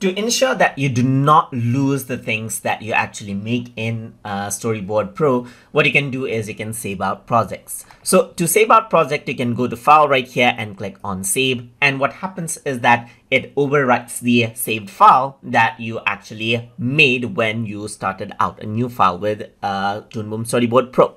To ensure that you do not lose the things that you actually make in uh, Storyboard Pro, what you can do is you can save out projects. So to save out project, you can go to file right here and click on save. And what happens is that it overwrites the saved file that you actually made when you started out a new file with uh, Toon Boom Storyboard Pro.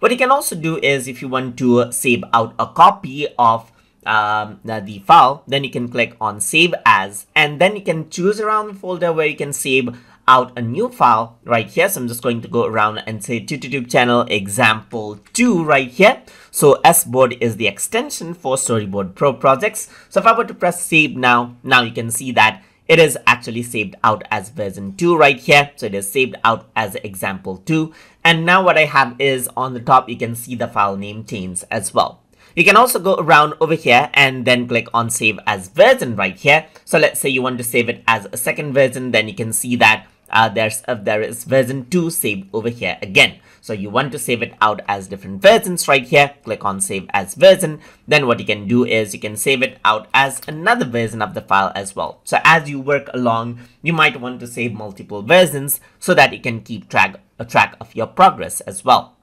What you can also do is if you want to save out a copy of um, the file, then you can click on save as, and then you can choose around the folder where you can save out a new file right here. So I'm just going to go around and say TutorTube channel example 2 right here. So SBoard is the extension for Storyboard Pro projects. So if I were to press save now, now you can see that it is actually saved out as version 2 right here. So it is saved out as example 2. And now what I have is on the top, you can see the file name change as well. You can also go around over here and then click on save as version right here. So let's say you want to save it as a second version, then you can see that uh, there's uh, there is version 2 saved over here again. So you want to save it out as different versions right here. Click on save as version. Then what you can do is you can save it out as another version of the file as well. So as you work along, you might want to save multiple versions so that you can keep track, a track of your progress as well.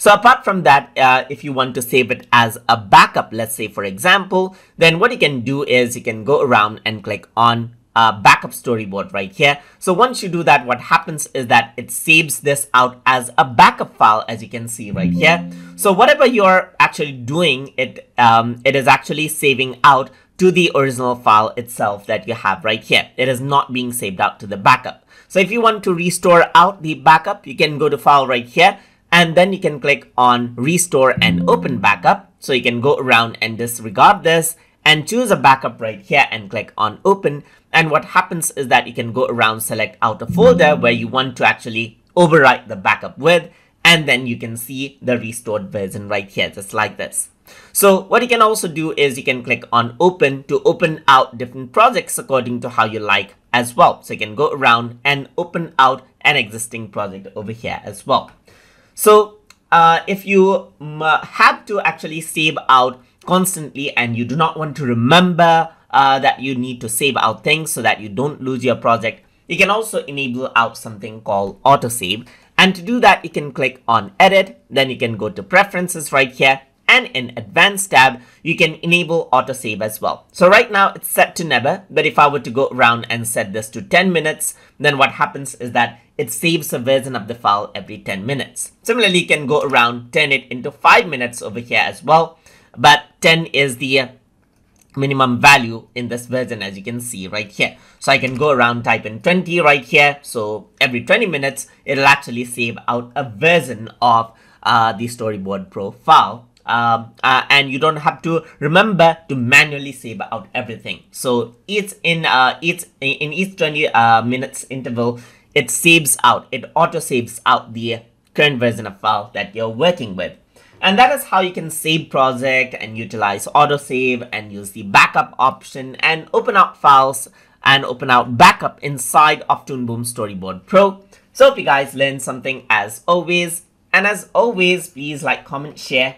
So apart from that, uh, if you want to save it as a backup, let's say for example, then what you can do is you can go around and click on backup storyboard right here. So once you do that, what happens is that it saves this out as a backup file, as you can see right here. So whatever you're actually doing, it um, it is actually saving out to the original file itself that you have right here. It is not being saved out to the backup. So if you want to restore out the backup, you can go to file right here and then you can click on restore and open backup. So you can go around and disregard this and choose a backup right here and click on open. And what happens is that you can go around, select out a folder where you want to actually overwrite the backup with, and then you can see the restored version right here, just like this. So what you can also do is you can click on open to open out different projects according to how you like as well. So you can go around and open out an existing project over here as well. So uh, if you have to actually save out constantly and you do not want to remember uh, that you need to save out things so that you don't lose your project, you can also enable out something called autosave. And to do that, you can click on edit, then you can go to preferences right here and in advanced tab, you can enable autosave as well. So right now it's set to never, but if I were to go around and set this to 10 minutes, then what happens is that it saves a version of the file every 10 minutes. Similarly, you can go around, turn it into 5 minutes over here as well, but 10 is the minimum value in this version as you can see right here. So I can go around type in 20 right here. So every 20 minutes, it'll actually save out a version of uh, the Storyboard Pro file um, uh, and you don't have to remember to manually save out everything. So each in uh, each in each 20 uh, minutes interval, it saves out, it auto saves out the current version of file that you're working with. And that is how you can save project and utilize autosave and use the backup option and open out files and open out backup inside of Toon Boom Storyboard Pro. So hope you guys learned something as always. And as always, please like, comment, share,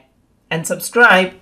and subscribe